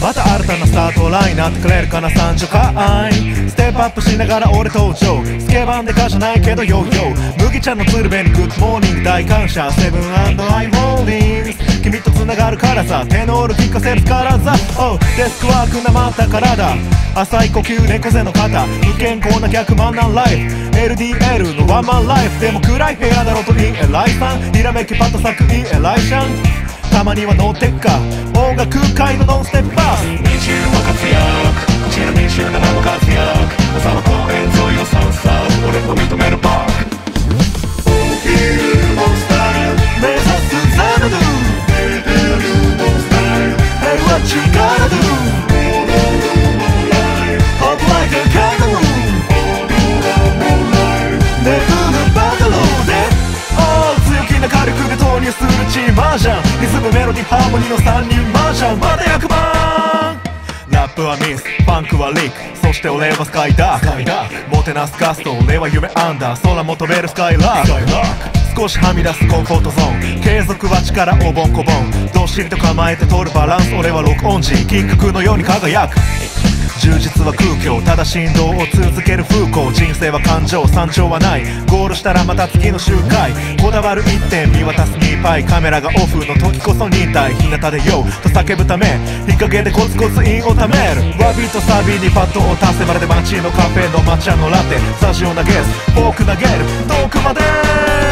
また新たなスタートラインなってくれるかな三女会ステップアップしながら俺登場。スケバンデカじゃないけどヨーヨー。麦茶の鶴瓶にグッドモーニング。大感謝。セブンアイ・ホールディングス君と繋がるからさ。テノール聞かせるからさ。Oh デスクワークなまった体浅い呼吸猫背の肩。不健康な逆万難ライフ。LDL のワンマンライフ。でも暗い部屋だろうといい偉いさ。んひらめきパッと咲くいい偉いシャンたまには乗ってっか音楽界のノンステップバース日中は活躍ちなみに週7も活躍小沢公園沿いをサウスサウス俺も認めるパーク起きるモンスタイル目指すザナドゥ出てるモンスタイル Hey what you gotta do Hop like a kangaroo ネブルバトルで Oh 強気な火力で投入するチーマージャンメロディハーモニーの3人マージャンまだ100万ラップはミス、ファンクはリック。そして俺はスカイダーク。もてなすガスト俺は夢アンダー空求めるスカイラーク。少しはみ出すコンフォートゾーン。継続は力おぼんこぼんどっしりと構えて取るバランス俺は録音時。金閣のように輝く充実は空虚ただ振動を続ける風光人生は感情山頂はない。ゴールしたらまた次の周回。こだわる一点見渡す2パイ。カメラがオフの時こそ忍耐。日向でよと叫ぶため。日陰でコツコツ韻をためる。ワビとサビにパッドを足せまるで街のカフェの抹茶のラテ。スタジオ投げすフォーク投げる。遠くまで。